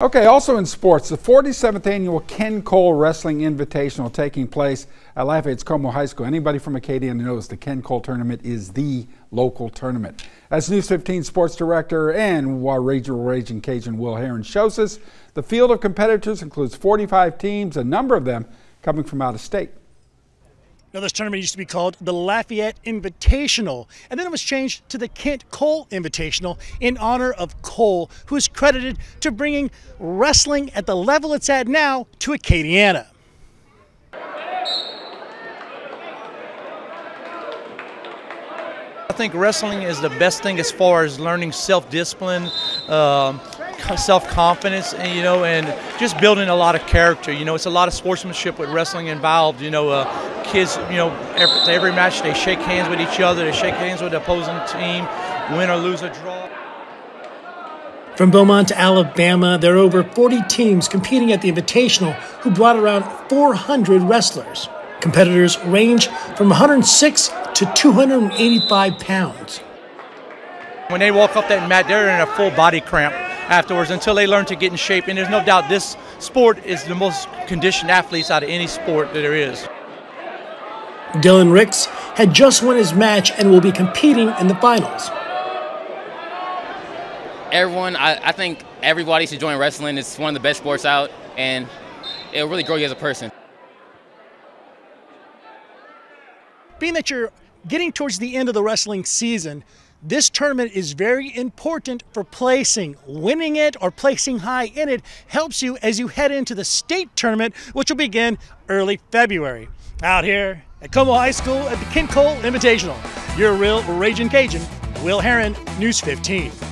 Okay, also in sports, the 47th annual Ken Cole Wrestling Invitational taking place at Lafayette's Comeaux High School. Anybody from Acadia knows the Ken Cole tournament is the local tournament. As News 15 sports director and Regional Raging Cajun Will Herron shows us, the field of competitors includes 45 teams, a number of them coming from out of state. Now, this tournament used to be called the Lafayette Invitational, and then it was changed to the Ken Cole Invitational in honor of Cole, who is credited to bringing wrestling at the level it's at now to Acadiana. I think wrestling is the best thing as far as learning self-discipline, um, self-confidence, and you know, and just building a lot of character. You know, it's a lot of sportsmanship with wrestling involved. You know, uh, kids, you know, every, every match they shake hands with each other, they shake hands with the opposing team, win or lose or draw. From Beaumont to Alabama, there are over 40 teams competing at the Invitational who brought around 400 wrestlers. Competitors range from 106 to 285 pounds. When they walk up that mat, they're in a full body cramp afterwards until they learn to get in shape. And there's no doubt this sport is the most conditioned athletes out of any sport that there is. Dylan Ricks had just won his match and will be competing in the finals. Everyone, I, I think everybody should join wrestling. It's one of the best sports out, and it'll really grow you as a person. Being that you're getting towards the end of the wrestling season, this tournament is very important for placing. Winning it or placing high in it helps you as you head into the state tournament, which will begin early February. Out here at Comeaux High School at the Ken Cole Invitational. Your real Raging Cajun, Will Herron, News 15.